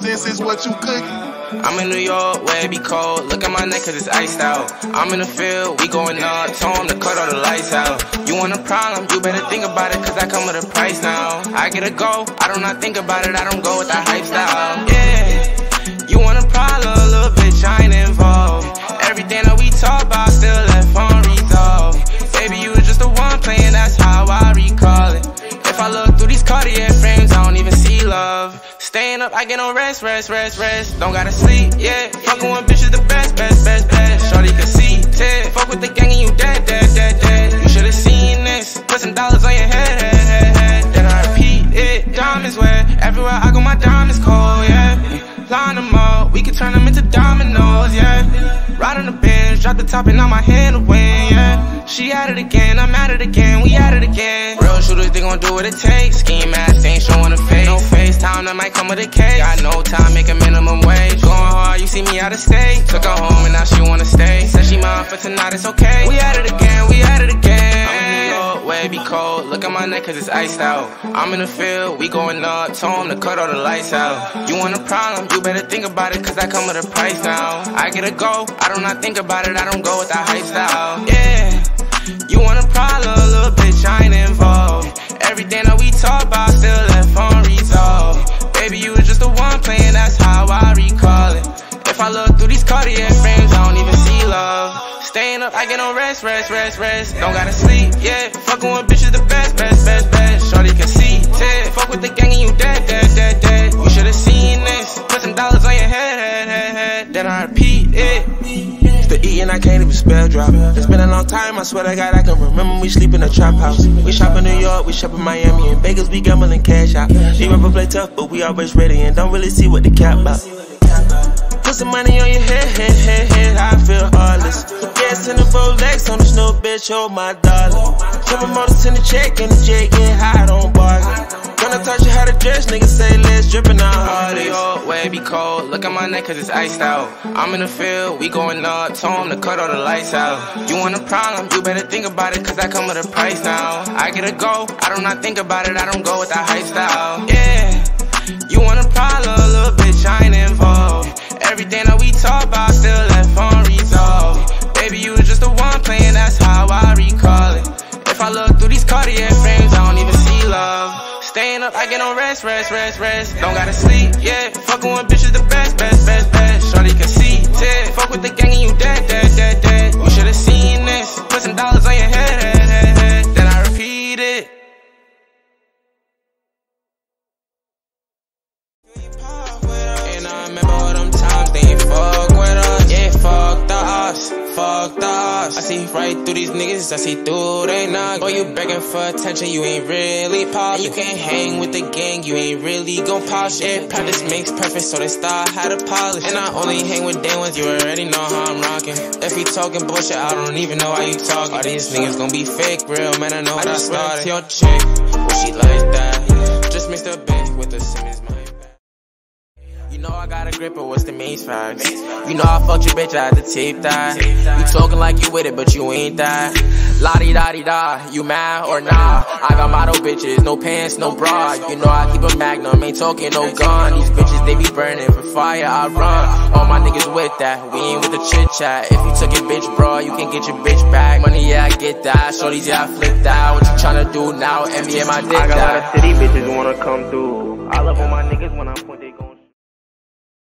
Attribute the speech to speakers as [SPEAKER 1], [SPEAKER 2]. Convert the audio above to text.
[SPEAKER 1] This is what you cook.
[SPEAKER 2] I'm in New York, where it be cold. Look at my neck, cause it's iced out. I'm in the field, we going up. Told him to cut all the lights out. You want a problem, you better think about it, cause I come with a price now. I get a go, I do not think about it, I don't go with that hype style. Yeah, you want a problem, little bitch, I ain't involved. Everything I Staying up, I get no rest, rest, rest, rest. Don't gotta sleep, yeah. Fucking with bitches the best, best, best, best. Shorty can see it. Fuck with the gang and you dead, dead, dead, dead. You should've seen this. Put some dollars on your head, head, head, head. Then I repeat it. Diamonds wet. Everywhere I go, my diamonds cold, yeah. Line them up, we can turn them into dominoes, yeah. Ride on the Benz, drop the top and on my hand to win, yeah. She at it again, I'm at it again, we at it again. Real shooters, they gon' do what it takes. Scheme ass, they ain't showing the face. No FaceTime, that might come with a case. Got no time, make a minimum wage. Going hard, you see me out of state. Took her home and now she wanna stay. Said she mine for tonight, it's okay. We at it again, we at it again. I'm in New York, be cold. Look at my neck, cause it's iced out. I'm in the field, we going up. Told him to cut all the lights out. You want a problem, you better think about it, cause I come with a price now. I get a go, I do not think about it, I don't go with that hype style. Yeah. You want a problem, Everything that we talk about still left unresolved. Baby, you was just the one playing, that's how I recall it. If I look through these Cartier frames, I don't even see love. Staying up, I get no rest, rest, rest, rest. Don't gotta sleep, yeah. Fucking with bitches the best, best, best, best. Shorty can see it. Fuck with the gang and you dead, dead, dead, dead. You should've seen this. Put some dollars on your head, head, head, head. Then I repeat it.
[SPEAKER 3] The E and I can't even spell drop. It's been a long time, I swear to God, I can remember we sleep in a trap house. We shop in New York, we shop in Miami, in Vegas, we gambling cash out. We never play tough, but we always ready and don't really see what the cap about. Put some money on your head, head, head, head, I feel heartless. Gas in the Rolex on the snow, bitch, hold my darling. Triple motors in the check and the J get high, don't bargain. Gonna touch you how to dress, niggas say let's drippin' out
[SPEAKER 2] cold. Look at my neck, cause it's iced out. I'm in the field, we going up. Told him to cut all the lights out. You want a problem, you better think about it, cause I come with a price now. I get a go, I do not think about it, I don't go with I get no rest, rest, rest, rest. Don't gotta sleep, yeah. Fucking with bitches the best, best, best, best. Shorty can see it. Fuck with the gang and you dead, dead, dead, dead. I see right through these niggas, I see through they knock. Boy, you begging for attention, you ain't really pop. You can't hang with the gang, you ain't really gon' pop shit. Practice makes perfect, so they start how to polish. And I only hang with day ones, you already know how I'm rockin'. If he talking bullshit, I don't even know how you talking. All these niggas gon' be fake, real man, I know how I started. Your chick, well, she like that. Just mixed a bit with the Simmons. You know I got a grip, but what's the main facts? You know I fucked your bitch, I had to tape that. You talking like you with it, but you ain't that. La di da di da, you mad or nah? I got model bitches, no pants, no bra. You know I keep a magnum, ain't talking no gun. These bitches, they be burning for fire, I run. All my niggas with that, we ain't with the chit chat. If you took your bitch, bro, you can get your bitch back. Money, yeah, I get that. Shorties, yeah, I flip that. What you tryna do now? NBA, my dick
[SPEAKER 4] I got a lot of city bitches wanna come through. I love all my niggas when I'm point they gon'